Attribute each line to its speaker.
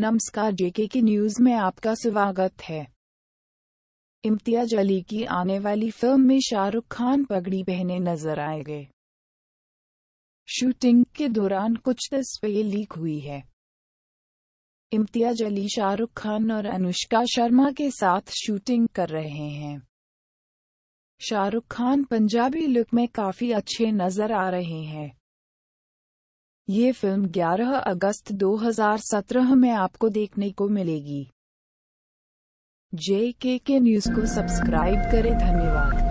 Speaker 1: नमस्कार जेके की न्यूज़ में आपका स्वागत है। इम्तियाज़ अली की आने वाली फ़िल्म में शाहरुख खान पगड़ी पहने नज़र आएँगे शूटिंग के दौरान कुछ तस्वीरें लीक हुई है। इम्तियाज़ अली, शाहरुख खान और अनुष्का शर्मा के साथ शूटिंग कर रहे हैं। शाहरुख खान पंजाबी लुक में काफ़ी अच्छे नज़र आ रहे हैं। ये फ़िल्म 11 अगस्त 2017 में आपको देखने को मिलेगी। जे के के न्यूज़ को सब्सक्राइब करें, धन्यवाद।